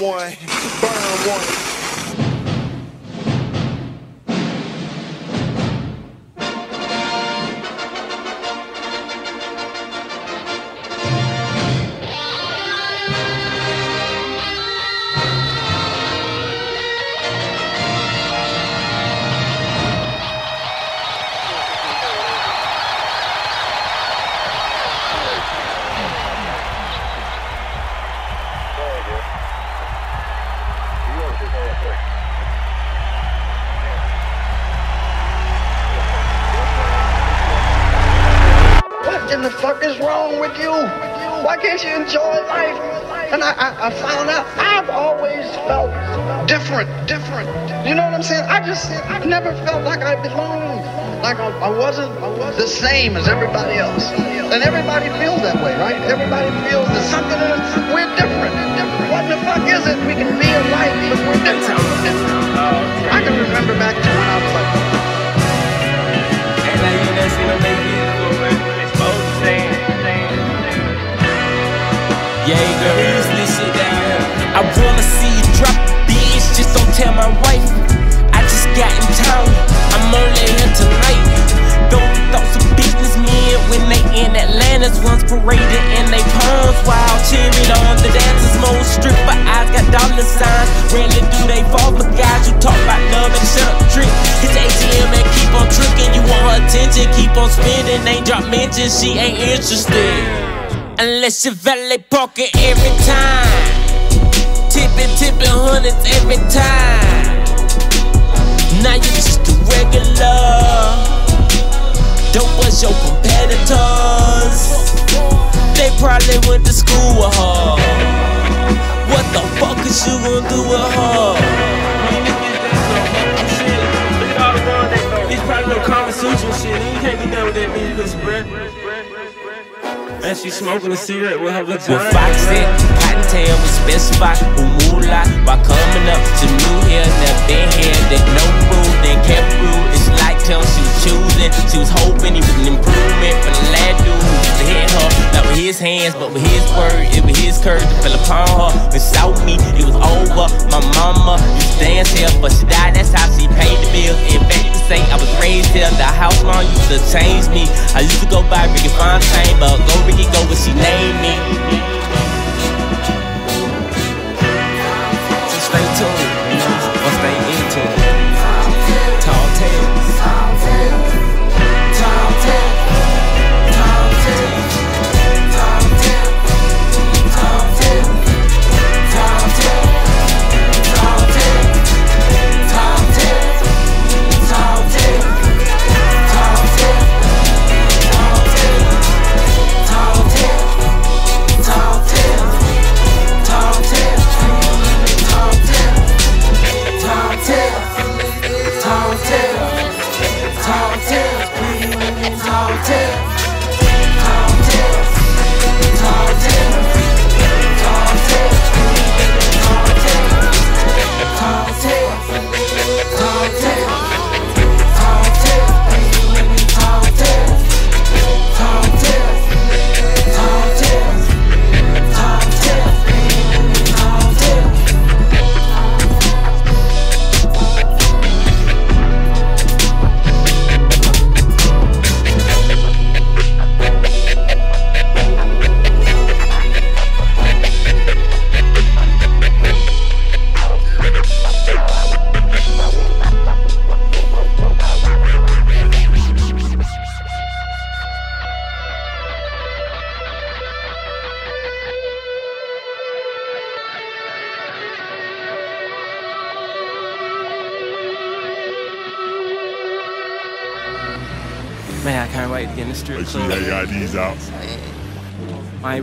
one, burn one. Saying? I just, I've never felt like I belonged. Like I, I wasn't the same as everybody else. And everybody feels that way, right? Everybody feels there's something in us. We're different. What the fuck is it? We can be alike, but we're different. I can remember back to when I was like. And now you done seen them make music, man. Exposed the same. Yeah, girl, use this shit down. I wanna see you drop the bitch, just don't tell my wife. I'm only here tonight. Those thoughts of businessmen when they in Atlanta's ones parading in they palms while cheering on the dancers. Most stripper eyes got dollar signs. Rarely do they fall for guys who talk about love and shut up. Hit the ATM and keep on tricking. You want her attention, keep on spending. Ain't drop mention, she ain't interested. Unless you valet parking every time. Tipping, tipping hundreds every time. Now you just regular. Don't was your competitors. They probably went to school with her. What the fuck is you gonna do with her? Look at all the ones that know. It's probably no Kama shit. You can't be done with that music, listen, bruh. And she smoking a cigarette with her With vagina. Foxette, Cottontail, we specify who moolah by coming up to dance here, but she died. That's how she paid the bills. In fact, could say I was raised here. The house mom used to change me. I used to go by Ricky Fontaine, but go Ricky, go where she named me.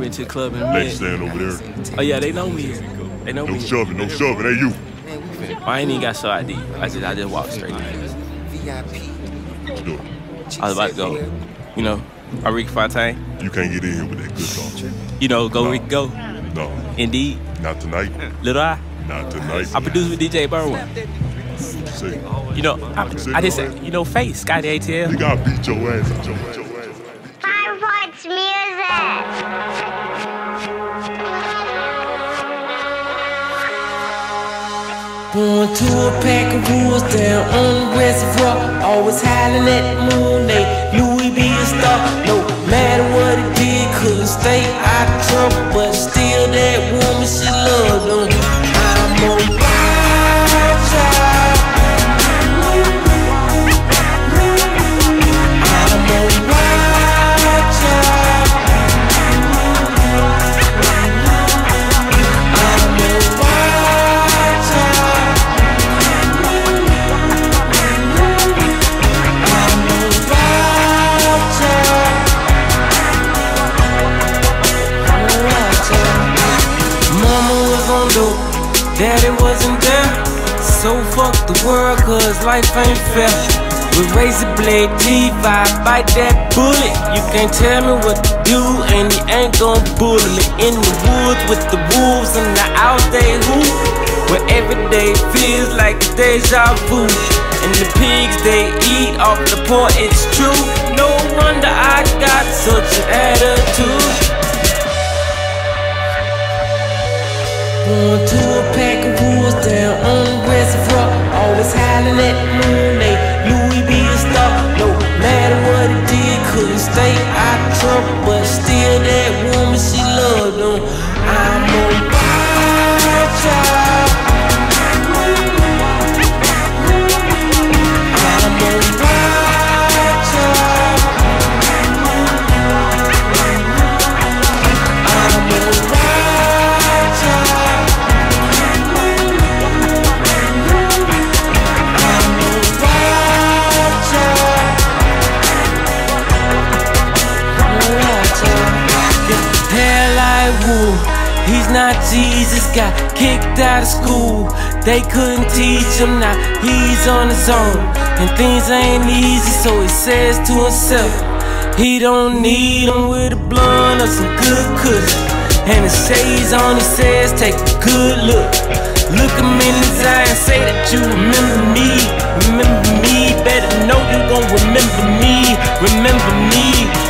Been to the club in a Legs stand over there. Oh yeah, they know me. They know No me. shoving, no shoving. Hey, you. I ain't even got so ID. I just I just walked straight in. Do I was about to go. You know, I Ricky Fontaine. You can't get in here with that good song. You know, go No. Ricky go. No, Indeed. not tonight. Little I. Not tonight. I produced with DJ. Say, You know, I, I just said, you know, face Scotty ATL. you gotta beat your ass out your ass. Going to a pack of wolves down on the reservoir. Always howling at the moon, they Louis be a star. No matter what it did, couldn't stay out of trouble. But still, that woman she loved him. World, cause life ain't fair. With razor blade teeth, I bite that bullet. You can't tell me what to do, and you ain't gon' bully me. In the woods with the wolves and the out they hoop. Where every day feels like deja vu. And the pigs they eat off the poor, it's true. No wonder I got such an attitude. Going to a pack wolves down on the reservoir. Always howling at the moon, they Louis be a star. No matter what he did, couldn't stay out of trouble. But still, that woman she loved him. He's not Jesus, got kicked out of school. They couldn't teach him now, he's on his own. And things ain't easy, so he says to himself, he don't need him with a blunt or some good cushion. And the shades on, he says, take a good look. Look him in his eye and say that you remember me. Remember me, better know you gon' remember me. Remember me.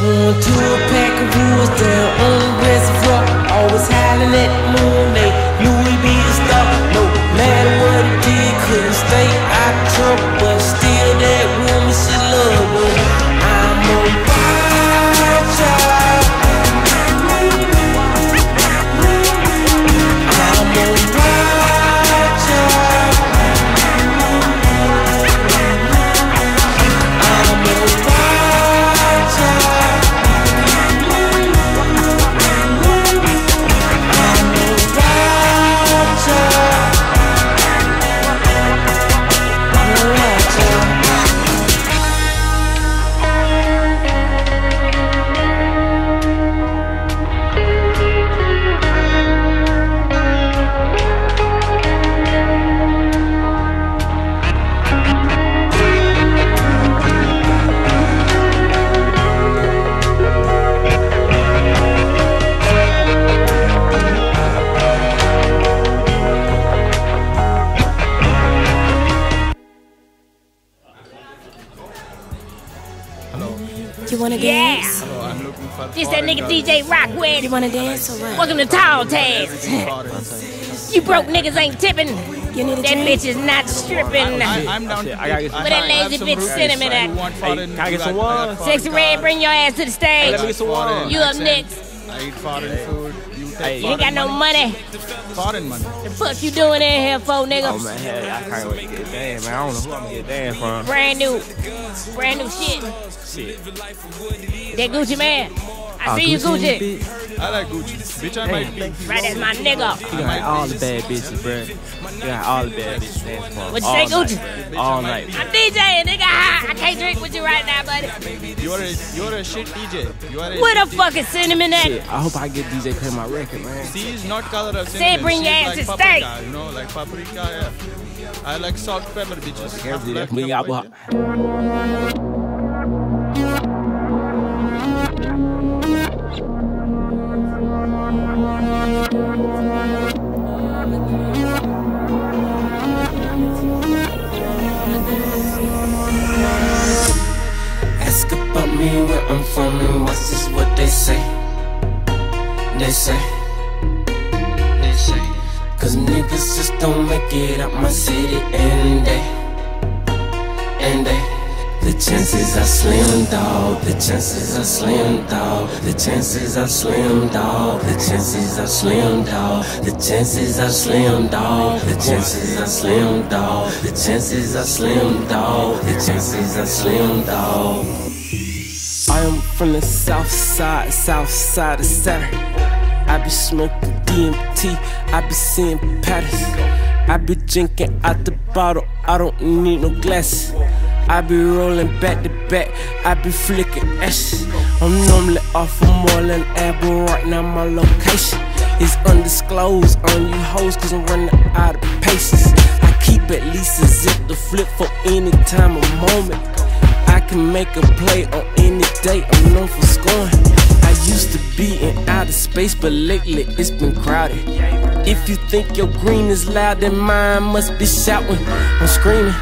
Going to a pack of wolves down on reservoir. Always howling at the DJ Rockwell. You wanna dance or what? Welcome to Tall Tails. you broke niggas ain't tipping. You need a That drink? bitch is not stripping. I'm down to I gotta get some- Where that lazy bitch cinnamon at? want Hey, can I get you got- some you got wine? Sexy Red, bring your ass to the stage. Let me get some wine. You up accent. next. I eat foreign food. You Hey. You ain't got no money. Foreign money. The fuck you doing in here for, Oh man, hell, I can't wait to get damn, man. I don't know who I'm gonna get damn from. Brand new. Brand new shit. Shit. That Gucci man. I see you, Gucci. Bitch. I like Gucci. Bitch, I might be. Right, that's my nigga. You got all the bad bitches, bro. You got all the bad bitches dance for. What you all say, night, Gucci? bruh. All night. I'm DJing, nigga. I I can't drink with you right now, buddy. You're a you're a shit DJ. You are a Where the fuck is cinnamon at? Shit, I hope I get DJ play my record, man. She is not color of Say cinnamon. bring She your is ass like to paprika, steak. You know, like paprika. Yeah. I like salt pepper bitches. Can't Half I'm from and what's this what they say. They say. They Cause niggas just don't make it out my city and they, and they. The chances are slim, dog. The chances are slim, dog. The chances are slim, dog. The chances are slim, dog. The chances are slim, dog. The chances are slim, dog. The chances are slim, dog. The chances are slim, dog. From the south side, south side of Saturn. I be smoking DMT, I be seeing patterns. I be drinking out the bottle, I don't need no glasses. I be rolling back to back, I be flicking ashes. I'm normally off from Moreland Ave, but right now my location is undisclosed on you hoes, cause I'm running out of patience. I keep at least a zip to flip for any time or moment. I can make a play on any day, I'm known for scoring. I used to be in outer space, but lately it's been crowded. If you think your green is loud, then mine must be shouting. I'm screaming,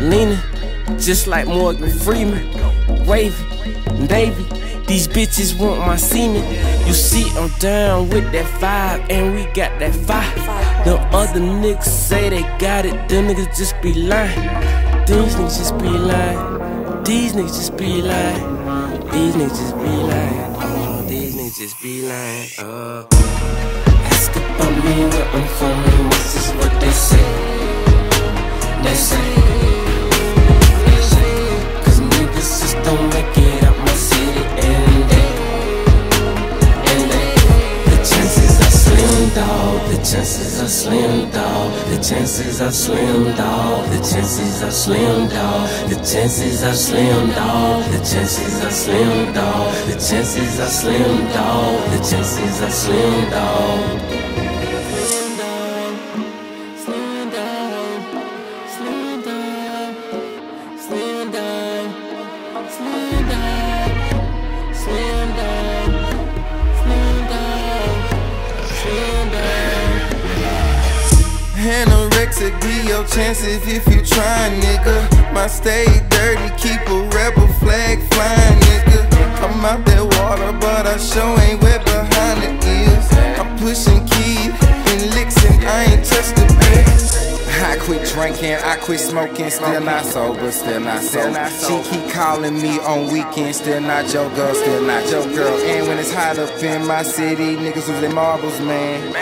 leaning, just like Morgan Freeman. Wavy, Navy, these bitches want my semen. You see, I'm down with that five, and we got that five. The other niggas say they got it, them niggas just be lying. These niggas just be lying. These niggas just be lying. These niggas just be lying. Oh, these niggas just be lying. Uh, ask about me where I'm from, this is what they say. They say. Chances are slim, dog. The chances are slim, dog. The chances are slim, dog. The chances are slim, dog. The chances are slim, dog. The chances are slim, dog. The chances are slim, dog. Your chances if you try, nigga. My stay dirty, keep a rebel flag flying, nigga. I'm out that water, but I sure ain't wet behind the ears. I'm pushing keys and licks and I ain't touched. I quit drinking, I quit smoking, still not sober, still not sober. She keep calling me on weekends, still not your girl, still not your girl. And when it's hot up in my city, niggas lose their marbles, man.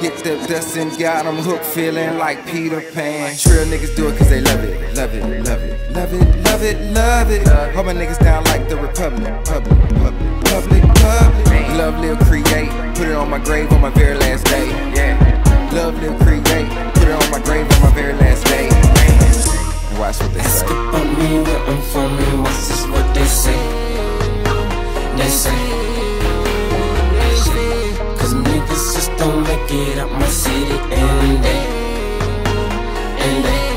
Hit the dust and got them hooked, feeling like Peter Pan. Trill niggas do it cause they love it, love it, love it, love it, love it, love it. Hold my niggas down like the Republic, public, public, public, public. Love, live, create, put it on my grave on my very last day. Yeah. Love, live, create, put it on my grave on my very last day. And watch what they Ask say. about me where I'm from and what's just what they say. They say. They say. Cause niggas just don't make it out my city and they, and they.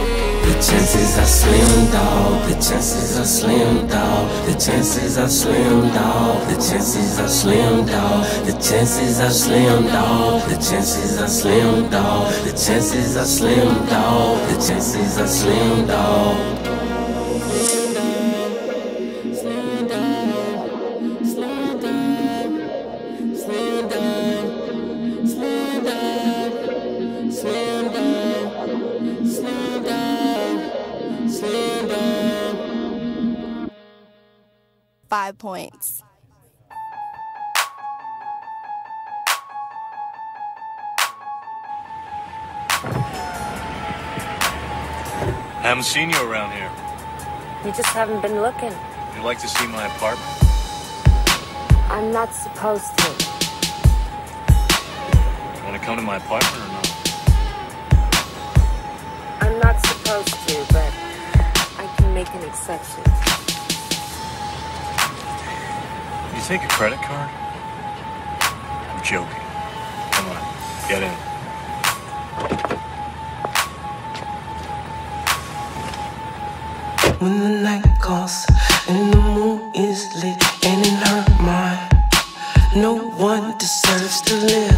The chances are slim, dog. The chances are slim, dog. The chances are slim, dog. The chances are slim, dog. The chances are slim, dog. The chances are slim, dog. The chances are slim, dog. The chances are slim, dog. Five points. Haven't seen you around here. You just haven't been looking. You like to see my apartment? I'm not supposed to. You Want to come to my apartment or not? I'm not supposed to, but I can make an exception. Take a credit card? I'm joking. Come on, get in. When the night calls and the moon is lit and in her mind, no one deserves to live.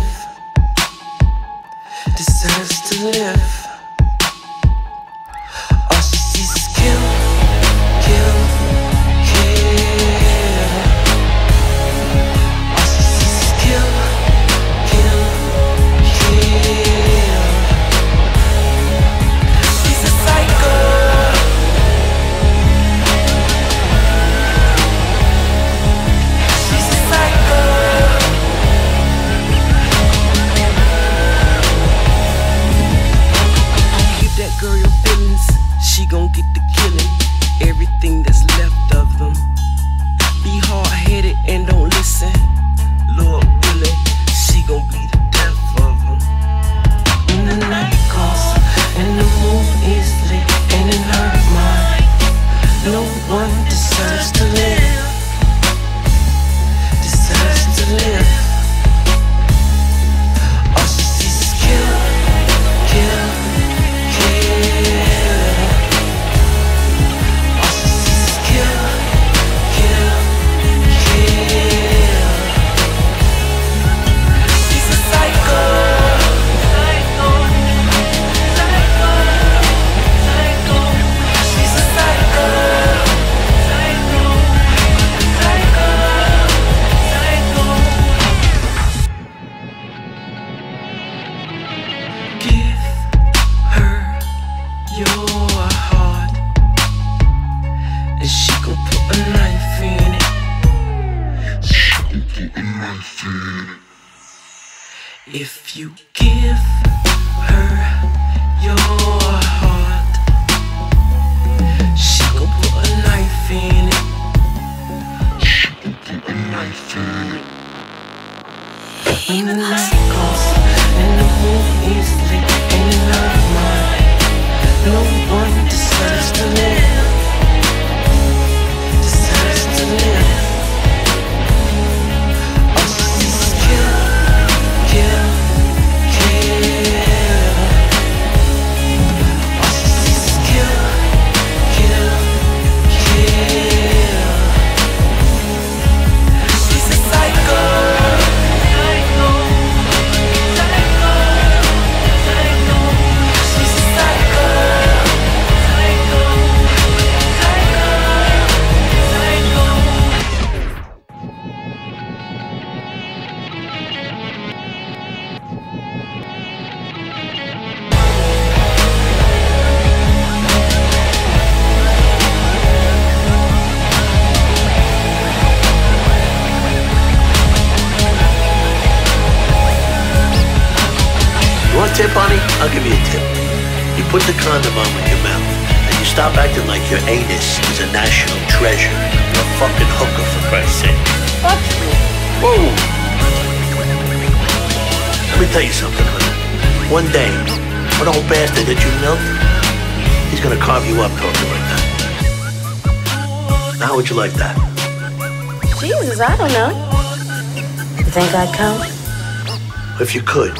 If you could,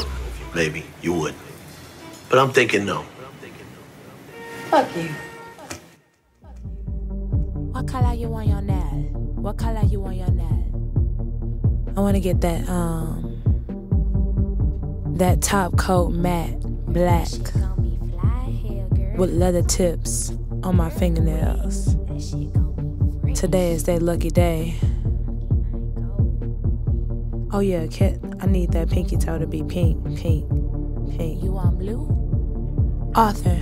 maybe you would. But I'm thinking no. Fuck you. What color you want your nail? What color you want your nail? I want to get that um that top coat matte black with leather tips on my fingernails. Today is that lucky day. Oh yeah, Kit, I need that pinky toe to be pink, pink, pink. You want blue? Arthur,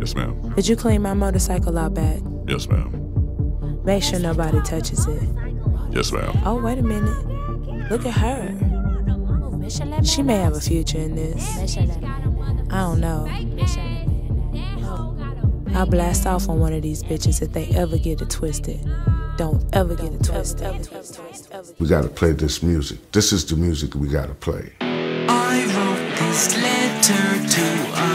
Yes, ma'am. did you clean my motorcycle out back? Yes, ma'am. Make sure nobody touches it. Yes, ma'am. Oh, wait a minute. Look at her. She may have a future in this. I don't know. I'll blast off on one of these bitches if they ever get it twisted. Don't ever get it twisted. We gotta play this music. This is the music we gotta play. I wrote this letter to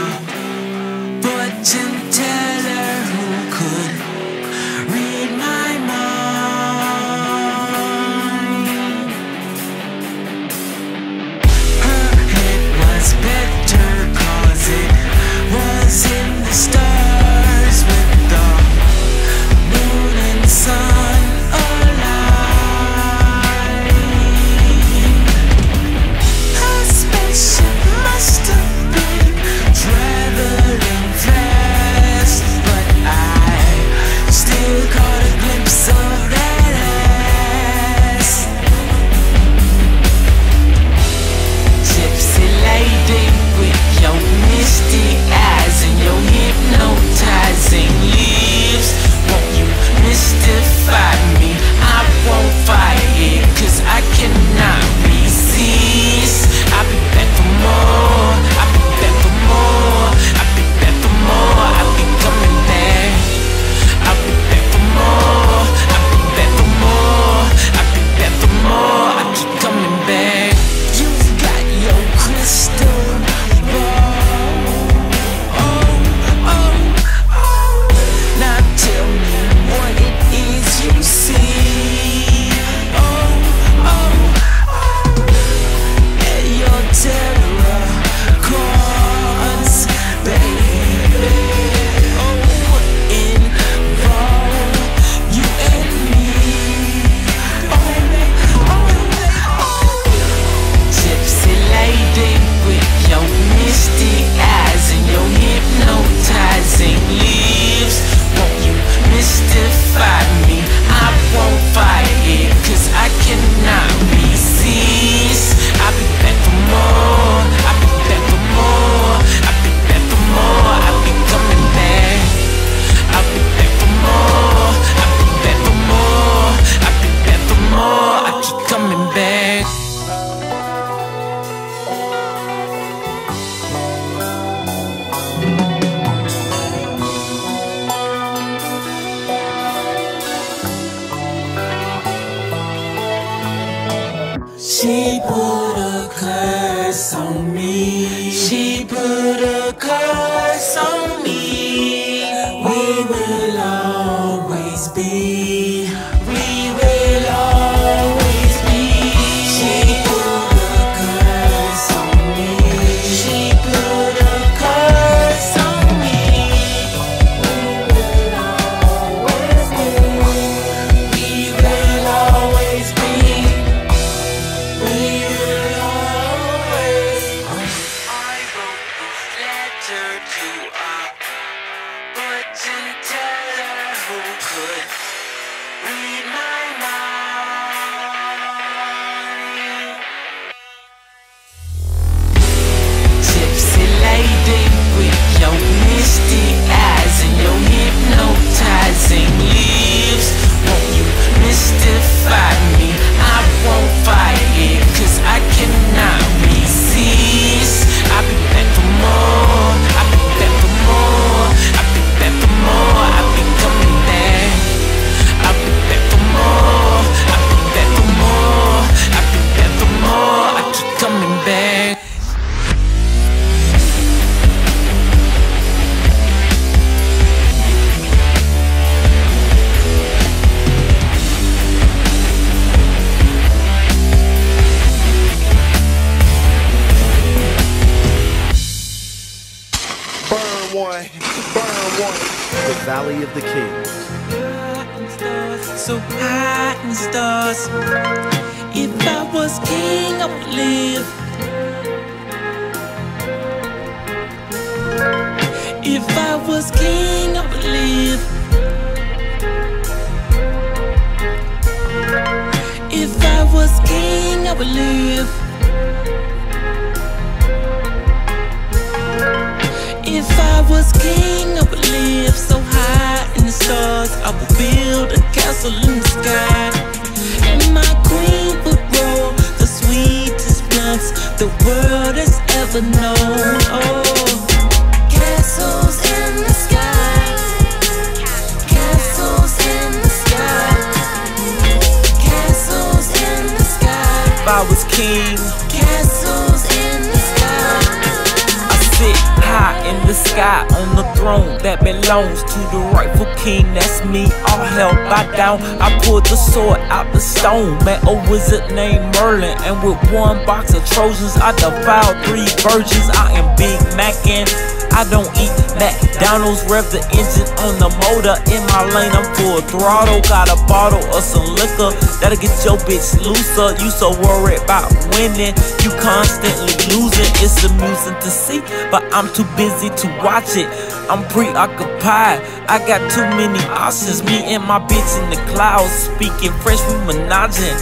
down. I pulled the sword out the stone. Met a wizard named Merlin, and with one box of Trojans, I defiled three virgins. I am Big Mackin'. I don't eat McDonald's, rev the engine on the motor. In my lane, I'm full throttle. Got a bottle of some liquor that'll get your bitch looser. You so worried about winning, you constantly losing. It's amusing to see, but I'm too busy to watch it. I'm preoccupied. I got too many options. Me and my bitch in the clouds, speaking French, we menaging.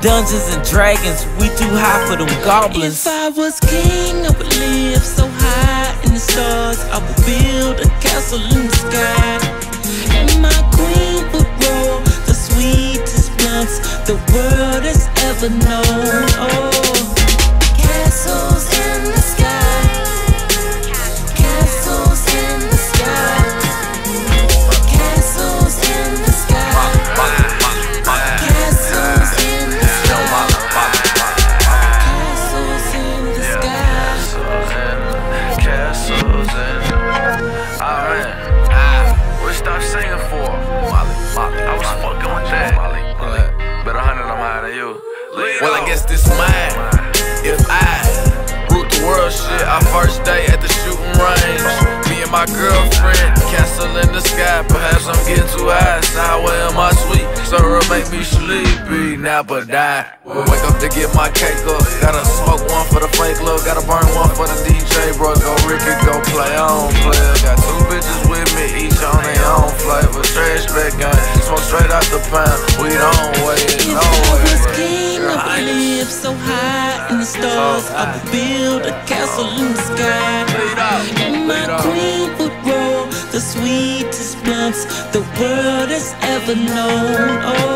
Dungeons and Dragons, we too high for them goblins. If I was king, I would live so high in the stars. I would build a castle in the sky. And my queen would roll the sweetest blunts the world has ever known. Oh, has ever known. Oh,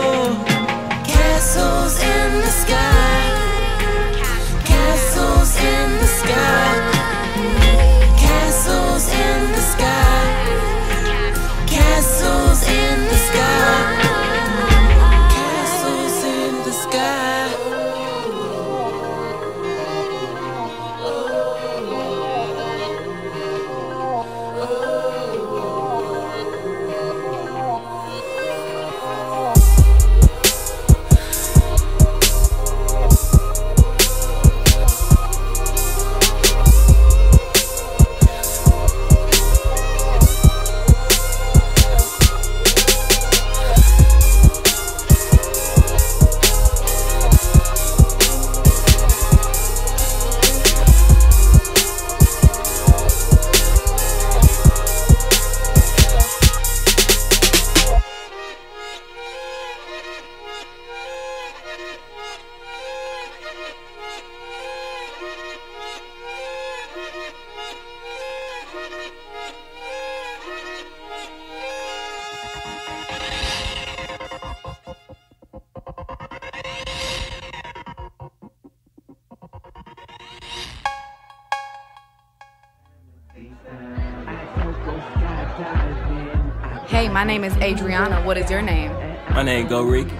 my name is Adriana. What is your name? My name Go Ricky.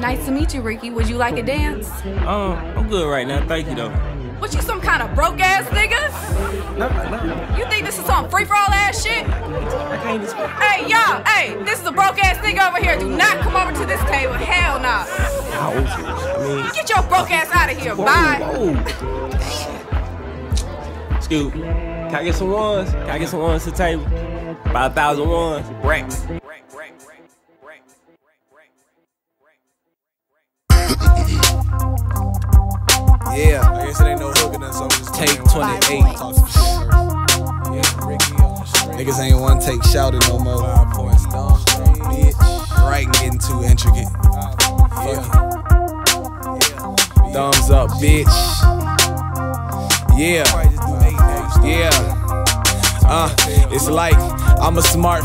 Nice to meet you, Ricky. Would you like a dance? Um, I'm good right now. Thank you though. What you some kind of broke ass nigga? No, no. You think this is some free for all ass shit? I can't just. Hey, y'all, hey, this is a broke ass nigga over here. Do not come over to this table. Hell nah. How old is? I mean, Get your broke ass out of here. Bye. whoa. Scoop. Can I get some ones? Can I get some ones to the table? About a thousand ones. Racks.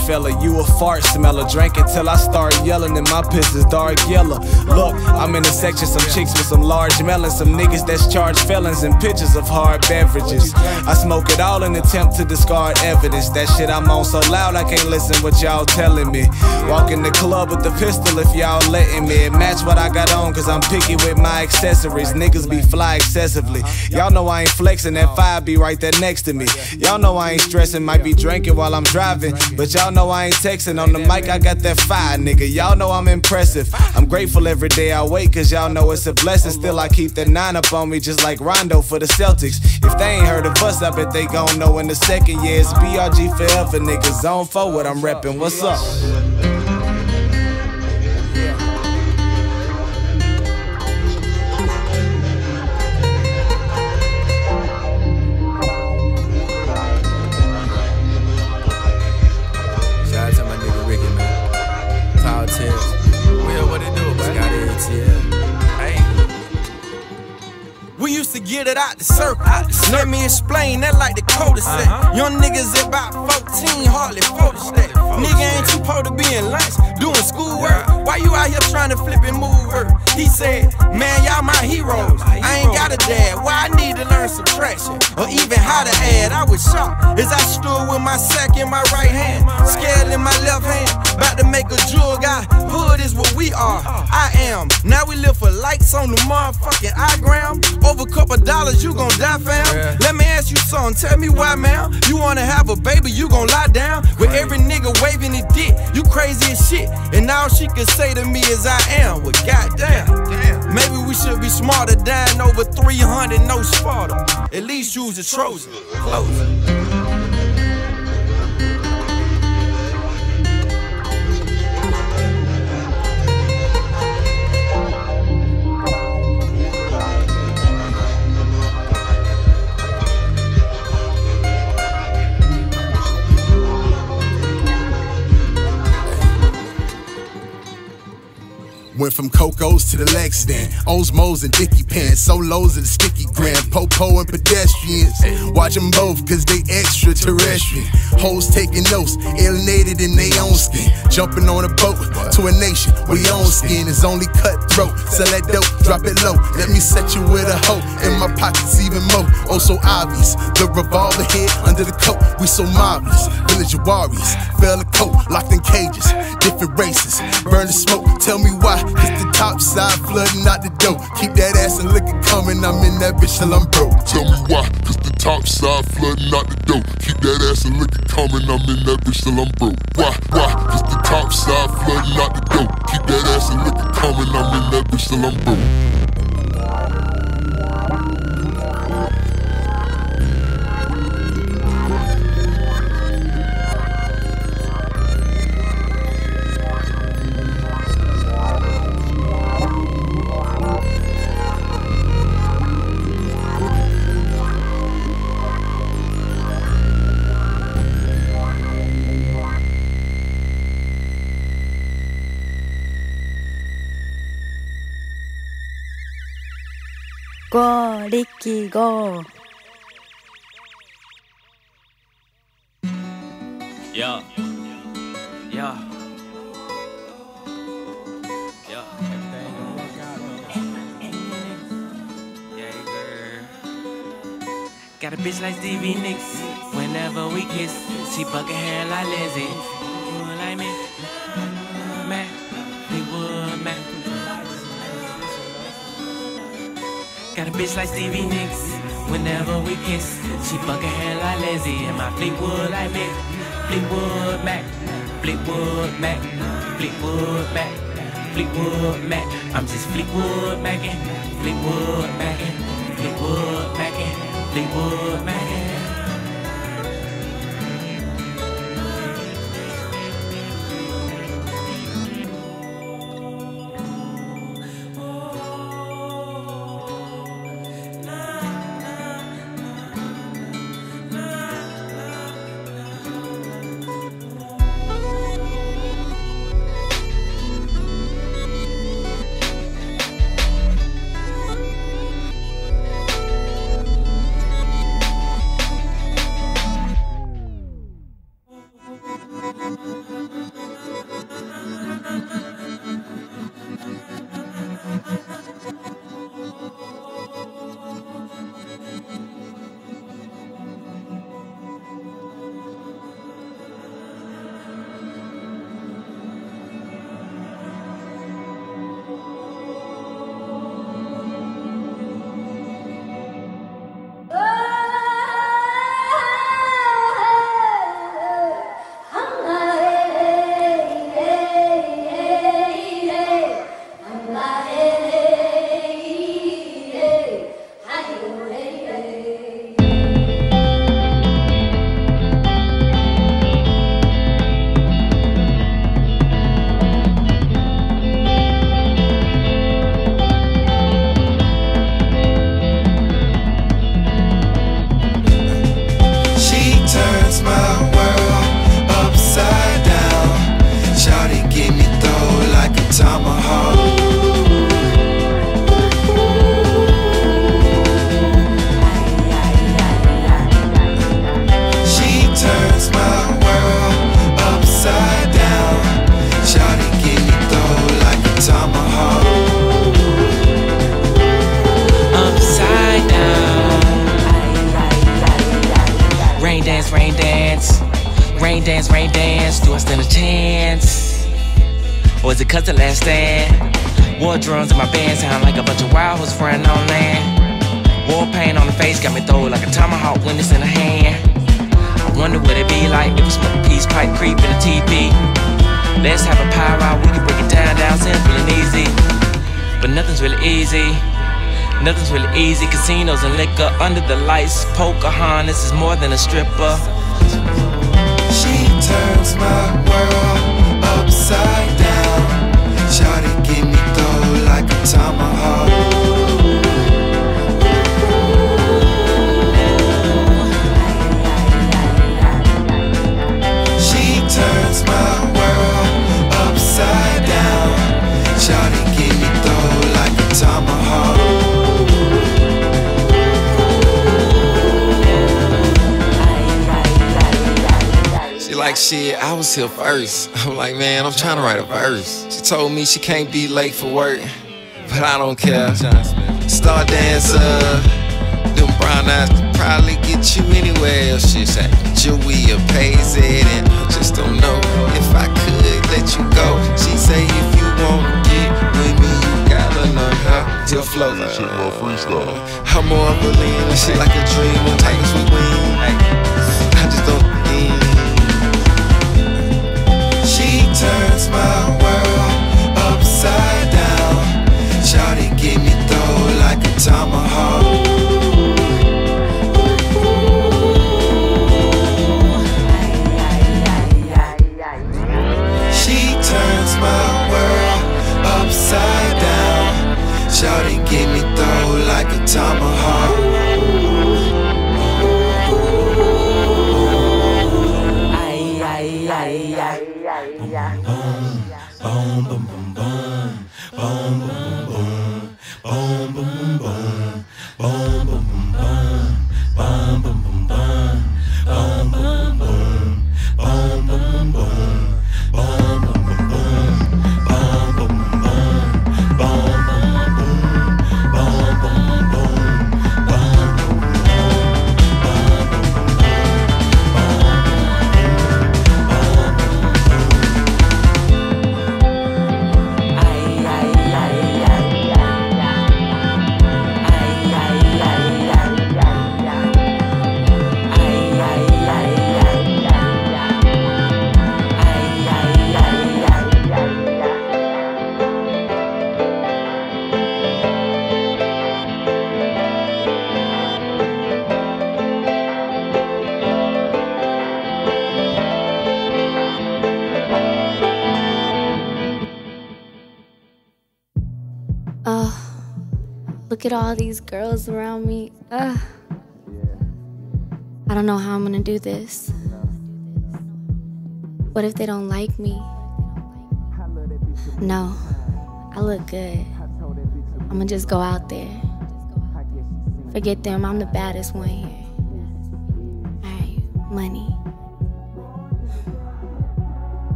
Fella, you fart smeller. Drank until I start yelling and my piss is dark yellow. Look, I'm in a section, some chicks with some large melons, some niggas that's charged felons and pictures of hard beverages. I smoke it all in attempt to discard evidence. That shit I'm on so loud I can't listen what y'all telling me. Walk in the club with the pistol if y'all letting me. It match what I got on cause I'm picky with my accessories. Niggas be fly excessively. Y'all know I ain't flexing, that five be right there next to me. Y'all know I ain't stressing, might be drinking while I'm driving. But y'all know I ain't texting on the mic, I got that fire, nigga. Y'all know I'm impressive. I'm grateful every day I wake, cause y'all know it's a blessing. Still, I keep that nine up on me, just like Rondo for the Celtics. If they ain't heard of us, I bet they gon' know in a second. Yeah, it's BRG forever, nigga. Zone what I'm reppin'. What's up? Get it out the circle. Let me explain that like the code said. Young niggas about 14, hardly focus that. Nigga ain't too poor to be in lunch, doing schoolwork. Why you out here trying to flip and move work? He said, Man, y'all my heroes. I ain't got a dad. Why I need to learn subtraction or even how to add? I was shocked as I stood with my sack in my right hand, scale in my left hand, about to make a jug out. Hood is what we are. I am. Now we live for likes on the motherfucking igram. Over a couple dollars, you gon' die, fam. Let me ask you something. Tell me why, man. You wanna have a baby, you gon' lie down with every nigga waving his dick. You crazy as shit. And all she could say to me is I am. Well, goddamn. Maybe we should be smarter. Dying over 300, no Sparta. At least use a Trojan. Close. Went from Cocos to the Lexington, Osmos and Dicky pants, Solos and Sticky Gram, Popo and pedestrians. Watch them both, cause they extraterrestrial. Hoes taking notes, alienated in their own skin. Jumping on a boat to a nation where your own skin is only cutthroat. Sell that dope, drop it low. Let me set you with a hoe. In my pockets, even more. Oh, so obvious. The revolver head under the coat. We so marvelous. Village warriors. Fell a coat, locked in cages. Different races. Burn the smoke. Tell me why. It's the top side flooding out the door. Keep that ass and liquor coming. I'm in that bitch till I'm broke. Tell me why, cause the top side flooding out the door. Keep that ass and liquor coming, I'm in that bitch till I'm broke. Why, why, cause the top side flooding out the door. Keep that ass and liquor coming, I'm in that bitch till I'm broke. Go, Ricky, go. Yeah. Yeah. Yeah. Got a bitch like Stevie Nicks. Whenever we kiss, she bucket hair like Lizzie. Bitch like Stevie Nicks. Whenever we kiss, she bucket hair like Lizzie. And my Fleetwood like me. Fleetwood Mac. Fleetwood Mac. Fleetwood Mac. Fleetwood Mac. I'm just Fleetwood Mackin'. Fleetwood Mackin'. Fleetwood Mackin'. Fleetwood Mackin'. More than a stripper. Was here first. I'm like, man, I'm trying to write a verse. She told me she can't be late for work, but I don't care. Star dancer, them brown eyes could probably get you anywhere. She said, Julia pays it, and I just don't know if I could let you go. She say, if you wanna get with me, you gotta learn how to flow. Shit freestyle. I'm more of a lean, shit like a dream, when Tigers we win. Give me throw like a tomahawk. At all these girls around me. Ugh. I don't know how I'm gonna do this. What if they don't like me? No, I look good. I'm gonna just go out there. Forget them, I'm the baddest one here. Alright, money.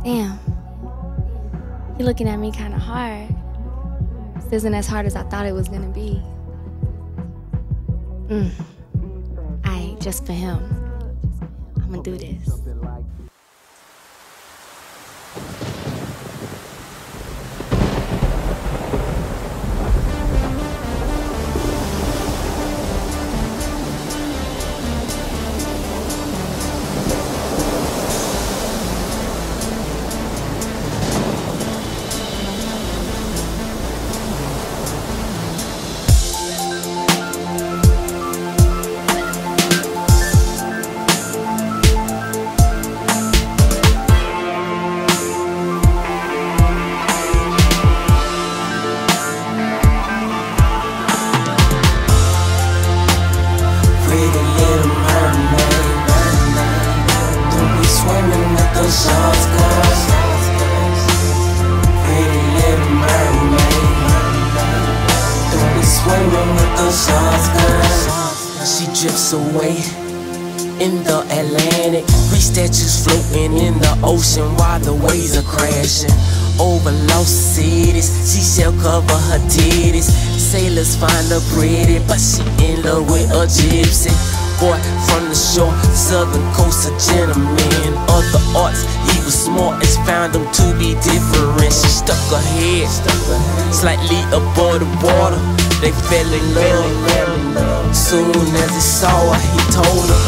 Damn. You're looking at me kinda hard. This isn't as hard as I thought it was gonna be. Mm. I just for him. I'm gonna do this. Cover her titties. Sailors find her pretty, but she in love with a gypsy. boy from the shore, southern coast, a gentleman. Other arts, he was smart, as found him to be different. She stuck her head slightly above the water. They fell in love. Soon as he saw her, he told her,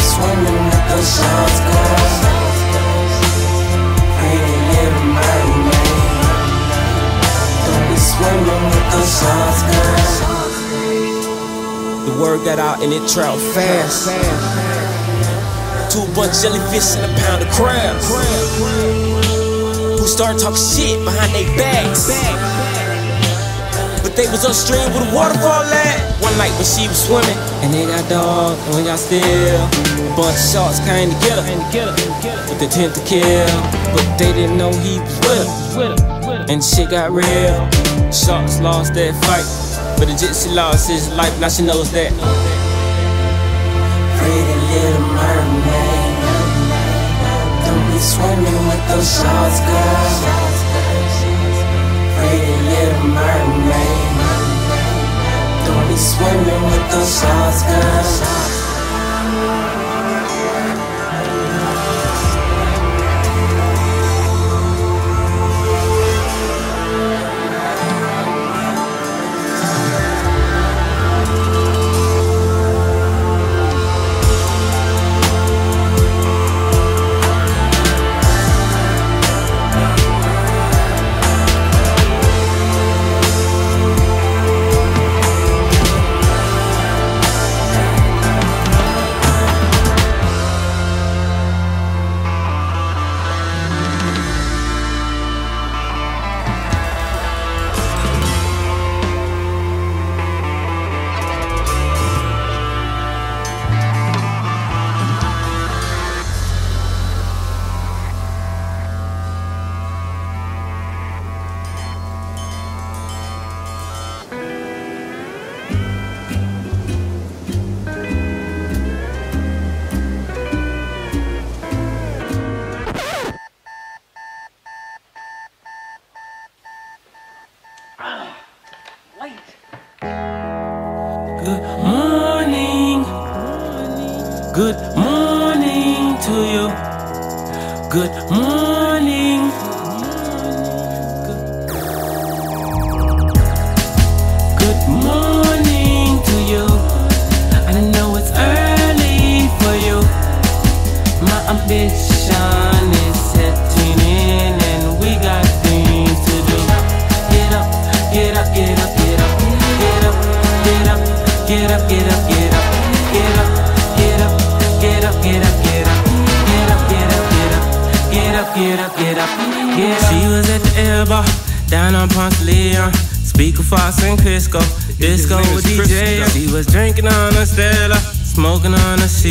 swimming with those sharks, girl. Swimming with girl. The word got out and it traveled fast. Two bunch jellyfish and a pound of crabs. Who started talking shit behind their backs. But they was upstream where the waterfall at. One night when she was swimming, and they got dog, and we got still. A bunch of sharks came to get her, with intent to kill. But they didn't know he was with her. And shit got real. Sharks lost that fight, but the gypsy lost his life. Now she knows that. Pretty little mermaid, don't be swimming with those sharks, girl. Pretty little mermaid, don't be swimming with those sharks, girl.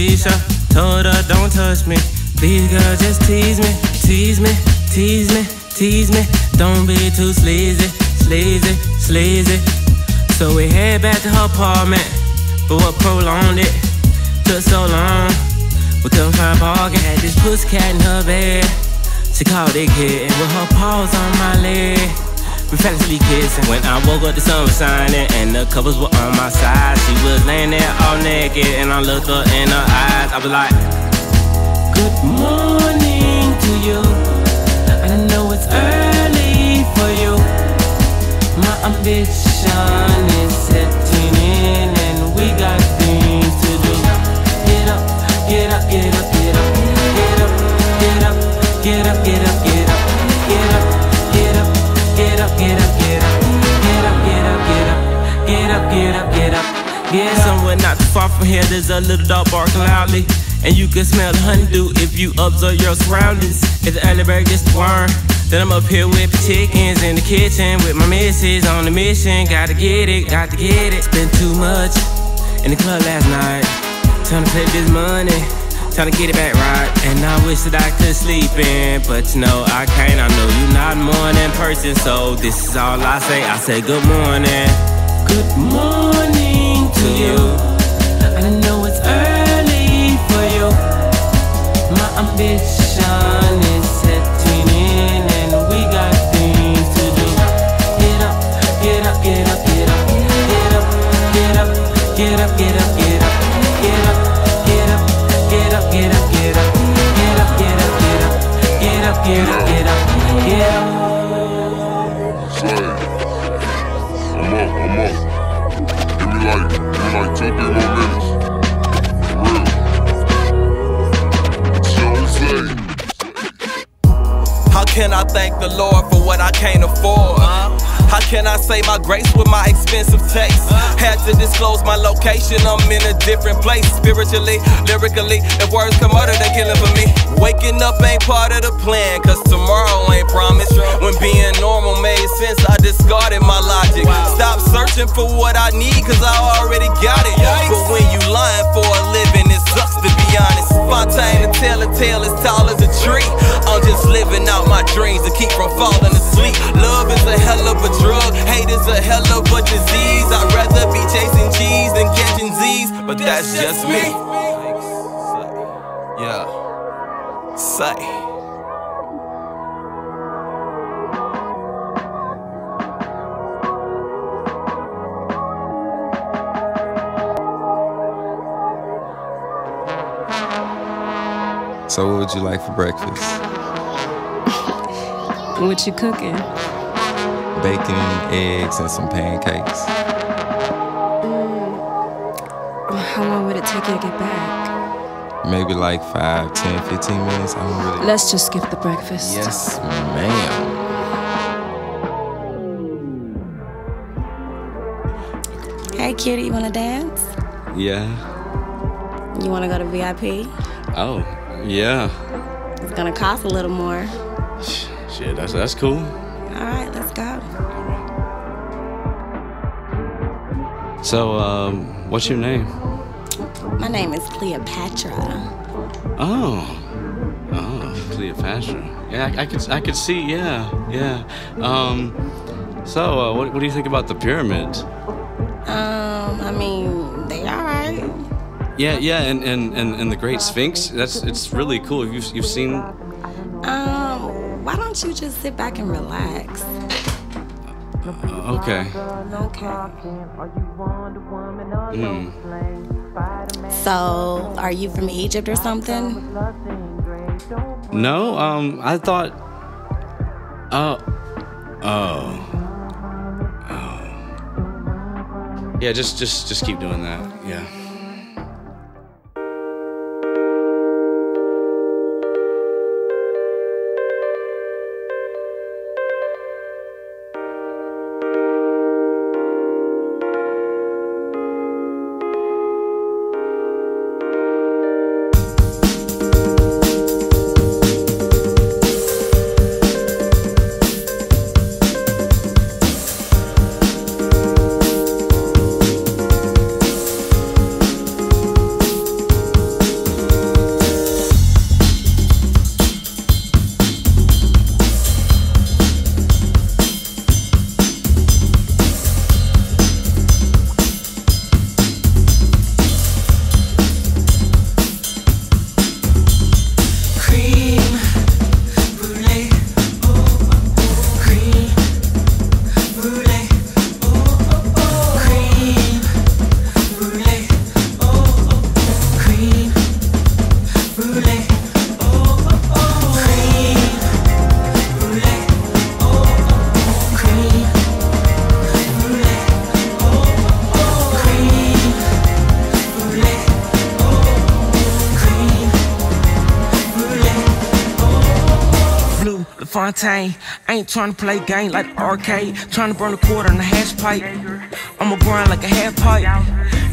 On a shisha. Told her don't touch me, please girl just tease me, tease me, tease me, tease me. Don't be too sleazy, sleazy, sleazy. So we head back to her apartment, but what prolonged it? Took so long, we couldn't find parking. Had this pussycat in her bed. She called it kid with her paws on my leg. We practically kissing. When I woke up, the sun was shining and the covers were on my side. She was laying there all naked, and I looked her in her eyes. I was like, Good morning to you. I know it's early for you. My ambition is setting in, and we got things to do. Get up, get up, get up, get up, get up, get up, get up, get up, up. Somewhere not too far from here, there's a little dog barking loudly. And you can smell the honeydew if you observe your surroundings. If the early bird gets the worm, then I'm up here with the chickens in the kitchen with my missus on the mission. Gotta get it, got to get it. Spent too much in the club last night. Trying to play this money, trying to get it back right. And I wish that I could sleep in, but you know I can't. I know you're not a morning person, so this is all I say. I say good morning. Good morning to you. I know it's early for you. My ambition is setting in, and we got things to do. Get up, get up, get up, get up, get up, get up, get up, get up, get up, get up, get up, get up, get up, get up, get up, get up, get up, get up, get up, How can I thank the Lord for what I can't afford? How can I say my grace with my expensive taste? Had to disclose my location, I'm in a different place. Spiritually, lyrically, if words come out, they're killing for me. Waking up ain't part of the plan, cause searching for what I need, cause I already got it. But when you lying for a living, it sucks to be honest. Fontaine to tell a tale as tall as a tree. I'm just living out my dreams to keep from falling asleep. Love is a hell of a drug, hate is a hell of a disease. I'd rather be chasing G's than catching Z's, but that's just me. Yeah. Say. So, what would you like for breakfast? What you cooking? Bacon, eggs, and some pancakes. Mm. How long would it take you to get back? Maybe like 5, 10, 15 minutes. I don't really. Let's just skip the breakfast. Yes, ma'am. Hey, cutie, you wanna dance? Yeah. You wanna go to VIP? Oh, yeah. It's gonna cost a little more. Shit, that's that's cool. All right, let's go. So, um, what's your name? My name is Cleopatra. Oh, oh, Cleopatra. Yeah, I, I could I could see. Yeah, yeah. Um, so, uh, what what do you think about the pyramids? Um, I mean. Yeah, yeah, and, and, and, and the Great Sphinx. That's it's really cool. You've you've seen. Um, why don't you just sit back and relax? Uh, okay. Okay. Hmm. So, are you from Egypt or something? No. Um, I thought. Oh. Oh. Oh. Yeah. Just just just keep doing that. Yeah. I ain't trying to play game like arcade. Trying to burn a quarter in a hash pipe. I'ma grind like a half pipe.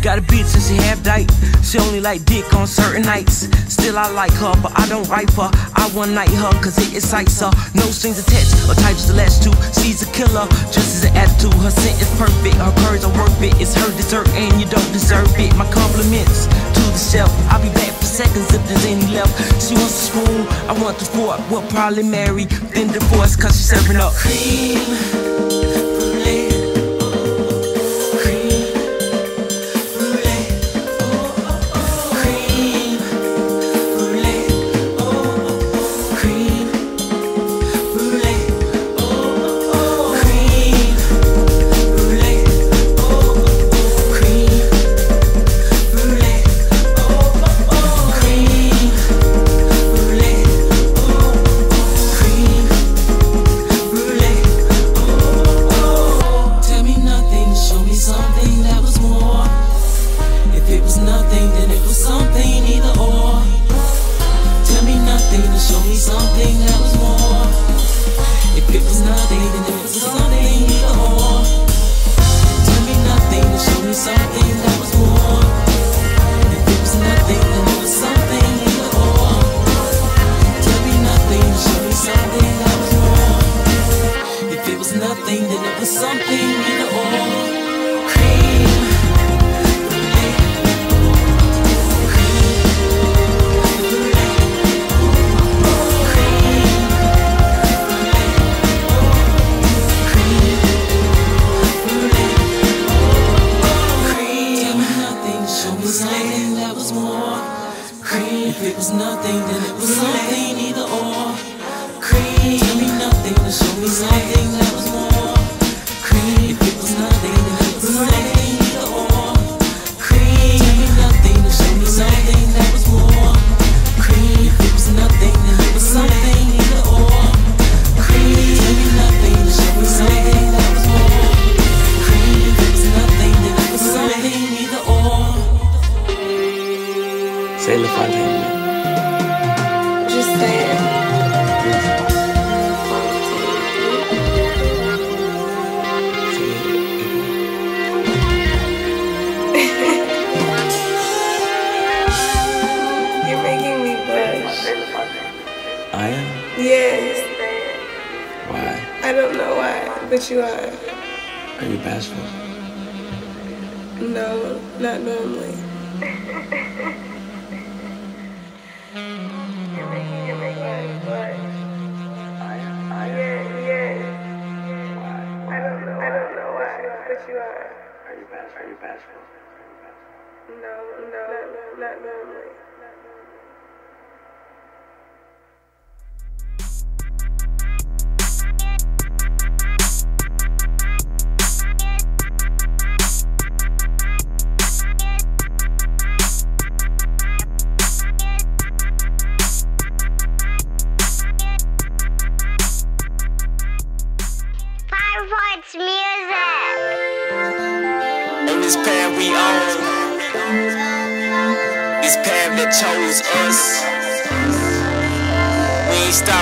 Got a bitch and she half dyke. She only like dick on certain nights. Still I like her, but I don't write her. I one night her cause it excites her. No strings attached or types to latch to. She's a killer, just as an attitude. Her scent is perfect, her curves are worth it. It's her dessert and you don't deserve it. My compliments to the chef. I'll be back for seconds if there's any left. She wants a spoon, I want the fork. We'll probably marry, then divorce cause she's serving up cream.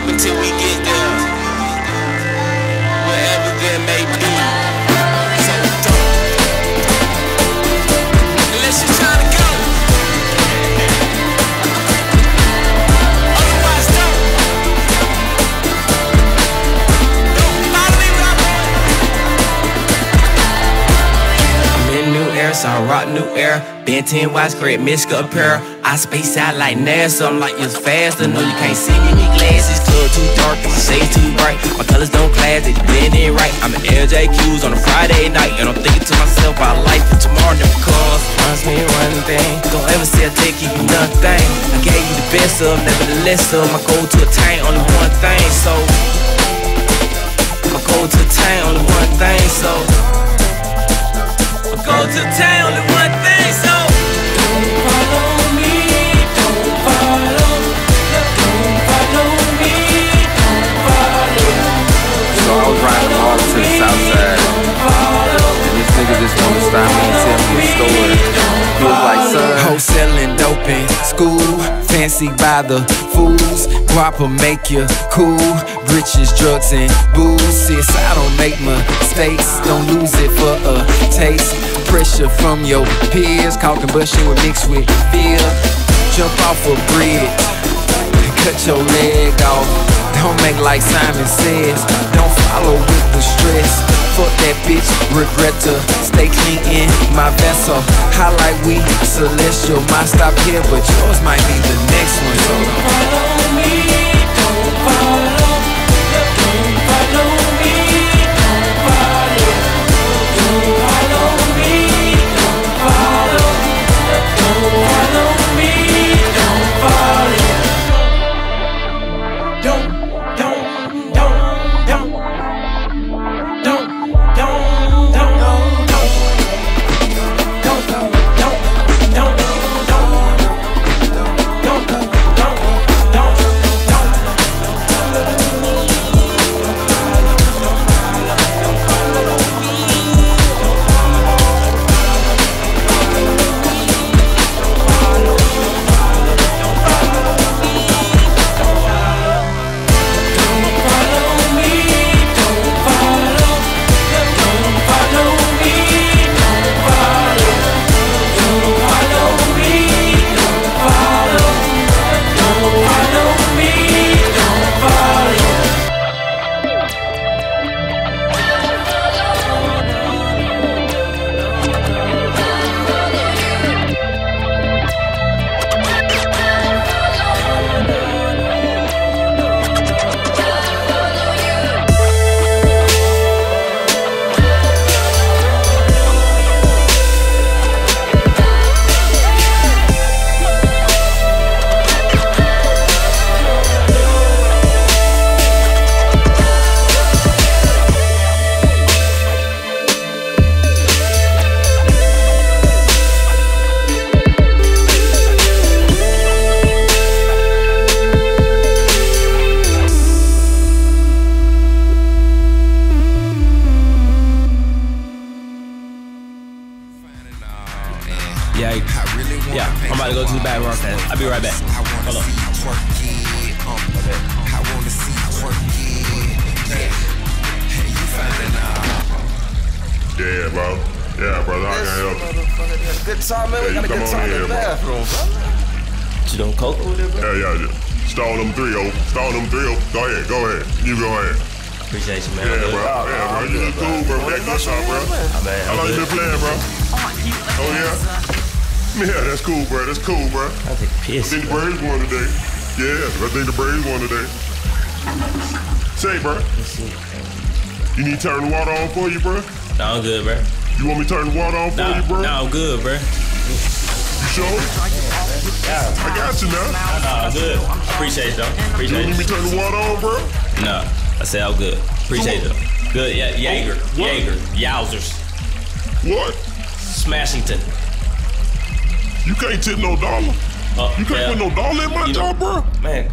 Ain't we get there. Ben 10 watch, great Miska apparel. I space out like NASA, I'm like it's faster. No, you can't see me, need glasses. Club too dark, my shades too bright. My colors don't clash, they blend in right. I'm an LJQs on a Friday night, and I'm thinking to myself about life for tomorrow never comes. Promise me one thing, don't ever say I take you nothing. I gave you the best of, never the nevertheless of. My goal to attain only one thing, so. My goal to attain only one thing, so. I go to town, only one thing, so I was riding all to the south side. And this nigga just wanna stop me and tell me a story. He was like, son. Wholesaling dope in school, fancy by the fools. Guapa make you cool, riches, drugs, and booze. Sis, I don't make mistakes, don't lose it for a taste. Pressure from your peers, caulking bushing with mixed with fear. Jump off a bridge, cut your leg off. Don't make like Simon says, don't follow with the stress. Fuck that bitch, regret to stay clean in my vessel. Highlight we celestial, my stop here, but yours might be the next one. Don't follow me, don't follow. Yeah, I think the Braves won today. Say, bro. You need to turn the water on for you, bro? No, I'm good, bro. You want me to turn the water on for no, you, bro? No, I'm good, bro. You sure? Yeah. I got you now. No, no, good. I appreciate it, though. Appreciate you. You want me to turn the water on, bro? No, I said I'm good. Appreciate you. Good, yeah, Jaeger. What? Jaeger. Yowzers. What? Smashington. You can't tip no dollar. Uh, you can't yeah. put no doll in my jumper, job, bro? Man.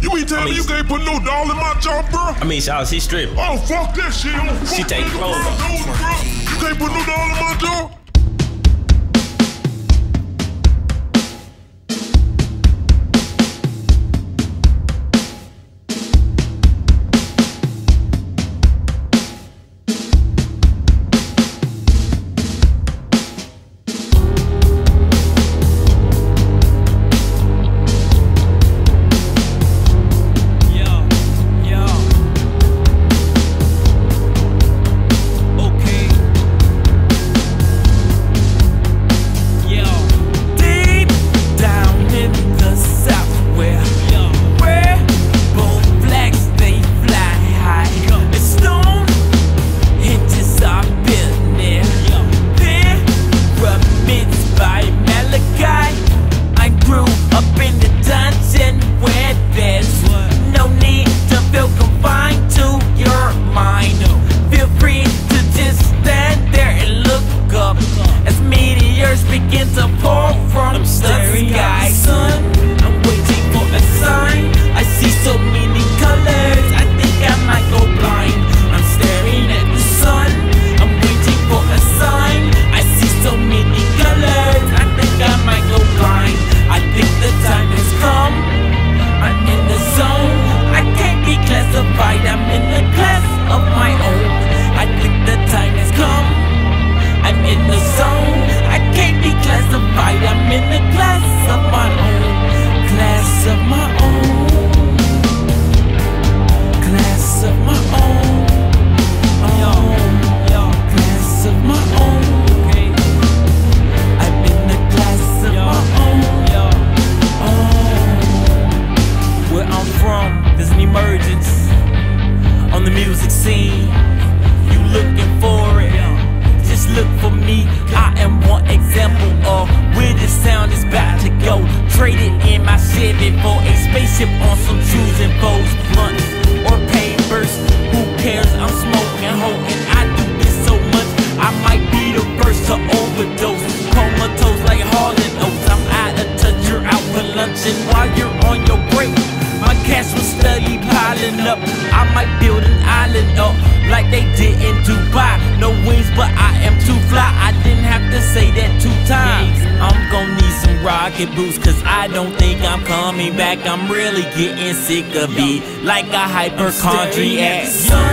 You ain't telling I mean, me you can't put no doll in my job, bro? I mean, Charles, she strip. Oh, fuck that shit. She take clothes off. You can't put no doll in my job? hypochondriac.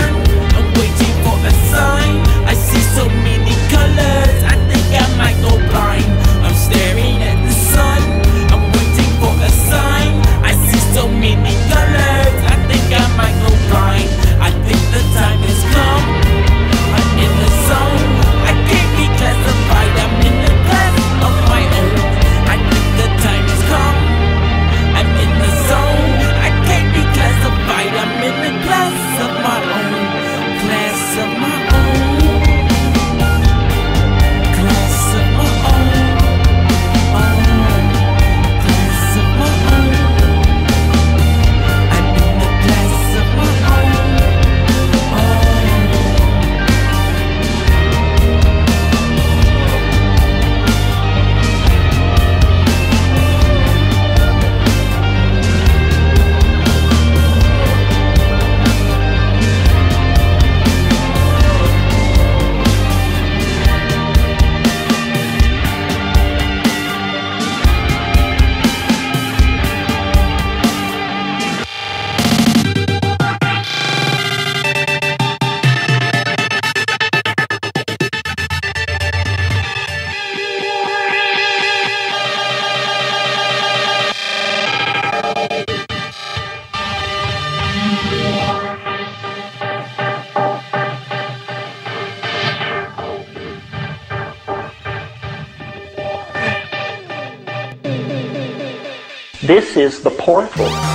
Is the portal.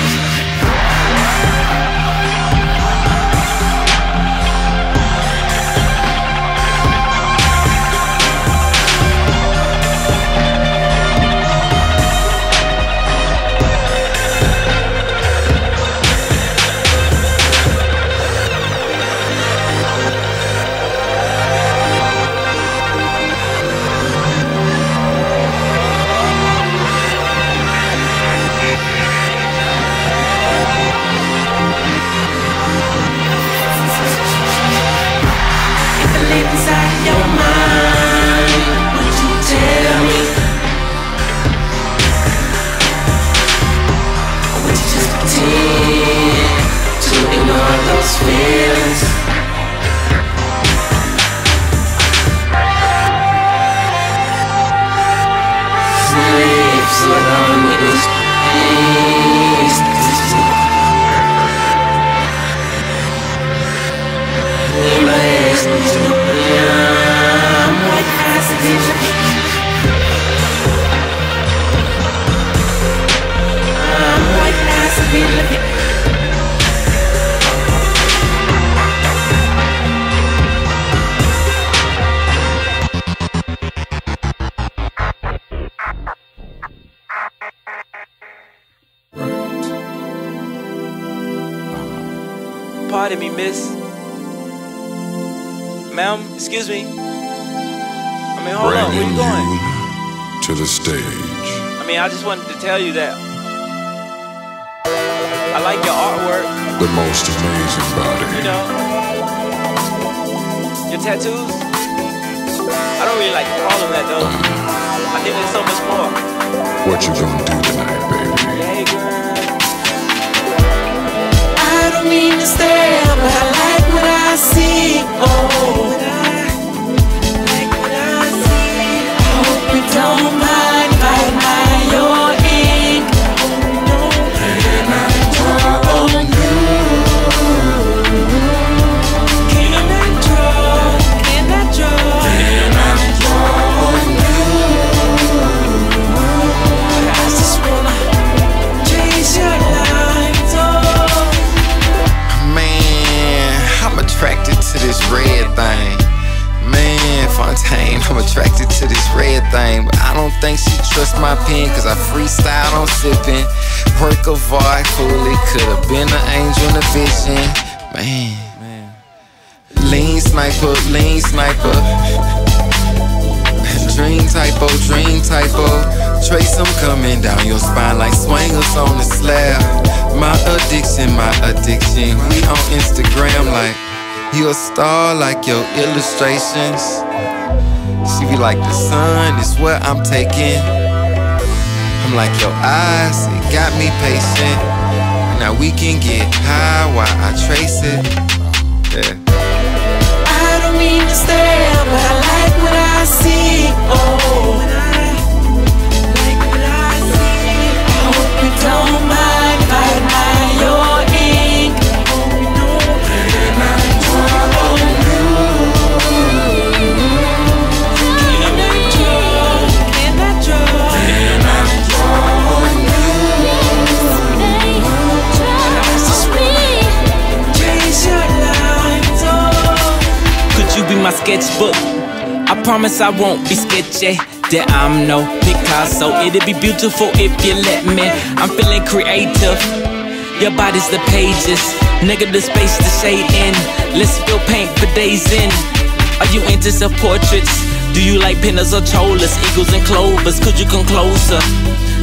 tell you that. I like your artwork, The most amazing body. you know. Your tattoos. I don't really like to call them that though. I think there's so much more. What you gonna do tonight, baby? Hey, girl. I don't mean to stare, but I like what I see. Oh, I'm attracted to this red thing. But I don't think she trusts my pen, cause I freestyle on sipping. Work of art, fully could have been an angel in a vision. Man, lean sniper, lean sniper. Dream typo, dream typo. Trace them coming down your spine like swangas on the slab. My addiction, my addiction. We on Instagram like you a star like your illustrations. She be like the sun is what I'm taking. I'm like your eyes, it got me patient. Now we can get high while I trace it. Yeah. Sketchbook? I promise I won't be sketchy. That I'm no Picasso. It'd be beautiful if you let me. I'm feeling creative. Your body's the pages. Negative space to shade in. Let's spill paint for days in. Are you into self portraits? Do you like pinners or cholas, eagles and clovers? Could you come closer?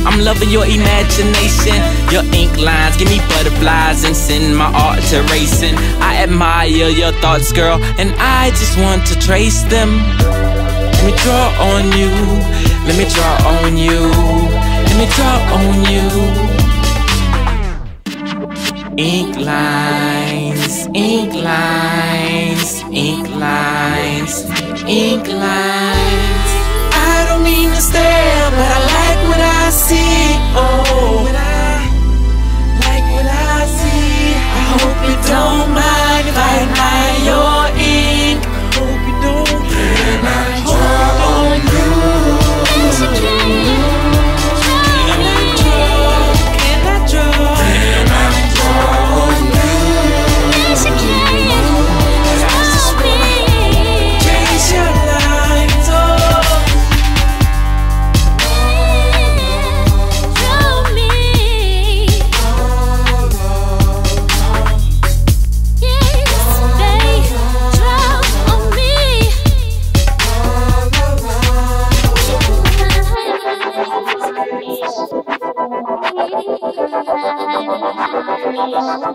I'm loving your imagination, your ink lines give me butterflies and send my art to racing. I admire your thoughts, girl, and I just want to trace them. Let me draw on you, let me draw on you, let me draw on you. Ink lines, ink lines, ink lines, ink lines. I don't mean to stare, but I I see. Oh, like what I see. I hope you don't mind if I admire your Yup.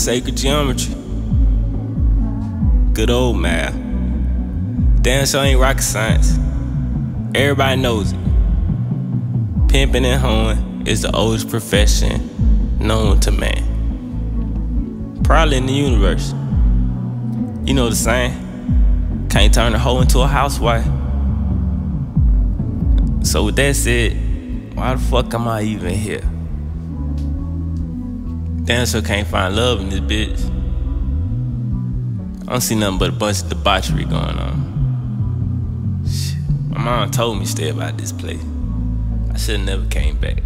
Sacred geometry. Good old math. Damn sure ain't rocket science. Everybody knows it. Pimping and hoeing is the oldest profession known to man. Probably in the universe. You know the saying? Can't turn a hoe into a housewife. So with that said, why the fuck am I even here? Damn sure can't find love in this bitch. I don't see nothing but a bunch of debauchery going on. Shit. My mom told me stay about this place. I should've never came back.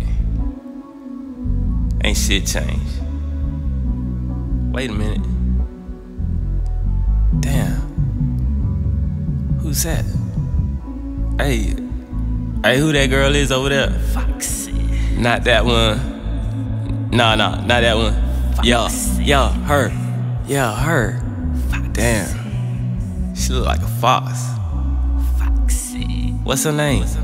Ain't shit changed. Wait a minute. Damn. Who's that? Hey, hey, who that girl is over there? Foxy. Not that one. Nah, nah, not that one. Yo, yo, her. Yeah, her. Damn. She look like a fox. Foxy. What's her name? What's her? What's her name?